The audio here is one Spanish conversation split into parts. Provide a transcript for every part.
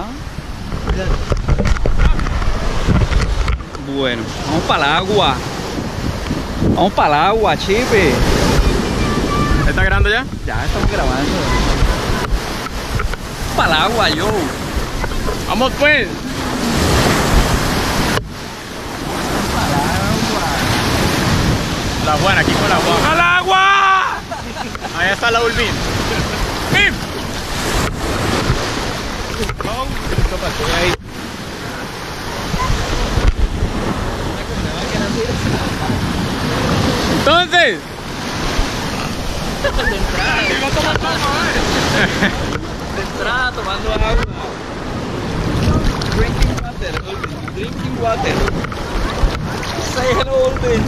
¿Ah? Bueno, vamos para el agua. Vamos para el agua, chipe. ¿Está grabando ya? Ya estamos grabando. Para el agua, yo. Vamos pues. La buena, aquí con la buena. ¡Al agua! Ahí está la Ulvin. Entonces. De entrada tomando agua. Drinking water, Olvin. Drinking water. Say hello, Olvin.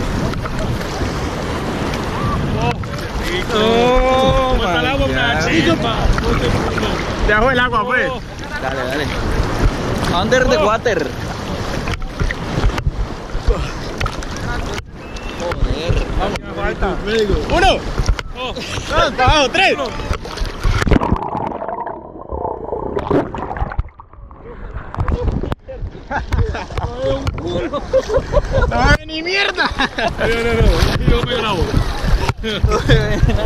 Oh, ¿Cómo está el agua? My chispa. Debajo el agua, pues. Dale, dale. Under the water. Joder. Uno. Dos, abajo, tres. ¡No ni mierda! No, no, no. Yo me grabo.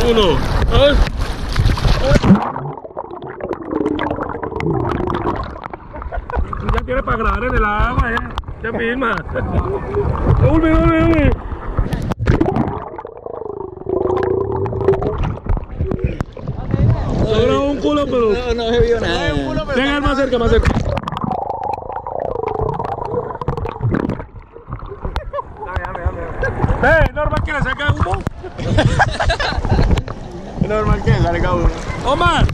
Uno, dos. Ya tienes para grabar en el agua, ya. Ya misma. Ulvi, Ulvi, Ulvi. Yo grabo un culo, pero. No, no se vio nada. Venga, más ¿es normal que le saque humo? Es normal que salga uno. Omar,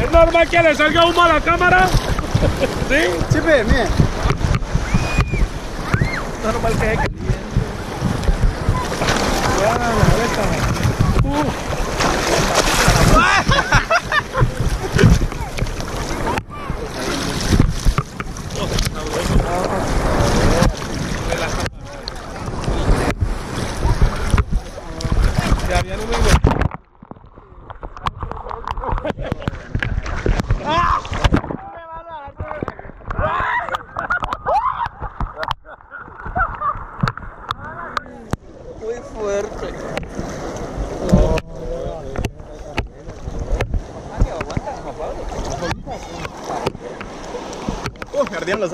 ¿es normal que le salga humo a la cámara? ¿Sí? Chipe, mire. Normal que Ya, la molesta. Uh. Humo. Muy fuerte. Uh, me ardían los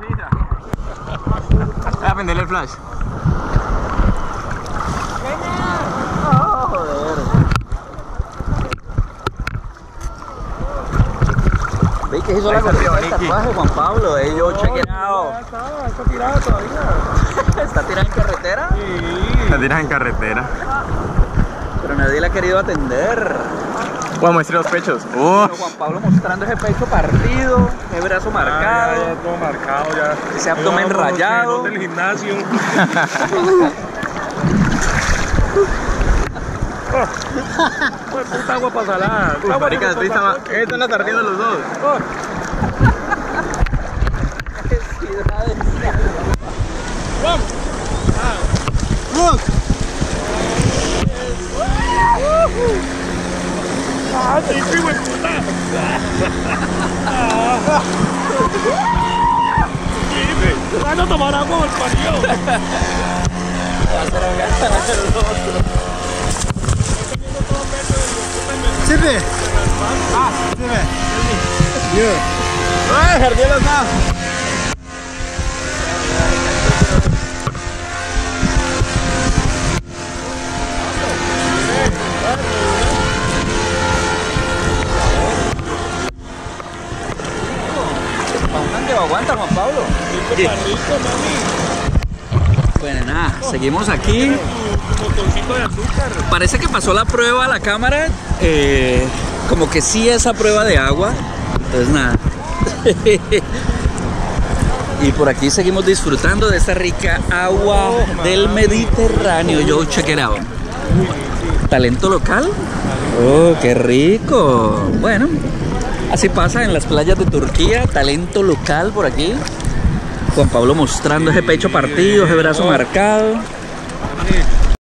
sí, ya. Voy a prenderle el flash. ¿Veis que hizo la está del Ricky. tatuaje, Juan Pablo? Ey, yo chequeado. Está, está tirado todavía. Está tirada en carretera, Sí. La tiras en carretera. pero nadie la ha querido atender. Bueno, muestre los pechos. Uh, Juan Pablo mostrando ese pecho partido, ese brazo marcado. Ya, ya, todo marcado ya. Ese abdomen Vamos, rayado. no del gimnasio. Pues puta agua uh, marica, eh, están las ardiendo los dos. Ah, te hijo de puta. Sí, Van a tomar agua el parió. Chipe. Ah, chipe. Ay, ardió los aguanta Juan Pablo. Mami. Bueno, nada, seguimos aquí. Parece que pasó la prueba a la cámara, eh, como que sí esa prueba de agua. Entonces nada. y por aquí seguimos disfrutando de esta rica agua del Mediterráneo. Yo check it out. Talento local. Oh, qué rico. Bueno, así pasa en las playas de Turquía, talento local por aquí. Juan Pablo mostrando ese pecho partido, ese brazo marcado.